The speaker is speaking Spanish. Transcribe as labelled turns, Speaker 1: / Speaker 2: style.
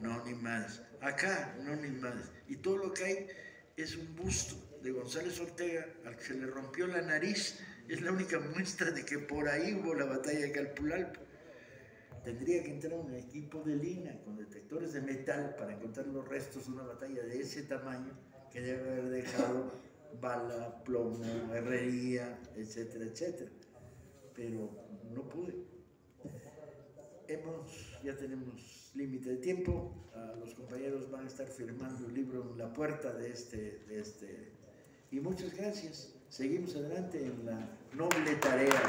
Speaker 1: no, ni más. Acá, no, ni más. Y todo lo que hay es un busto de González Ortega al que se le rompió la nariz. Es la única muestra de que por ahí hubo la batalla de Calpulalpa. Tendría que entrar un equipo de lina con detectores de metal para encontrar los restos de una batalla de ese tamaño que debe haber dejado bala, plomo, herrería, etcétera, etcétera. Pero no pude. Hemos, ya tenemos límite de tiempo. los compañeros van a estar firmando el libro en la puerta de este, de este. Y muchas gracias. Seguimos adelante en la noble tarea.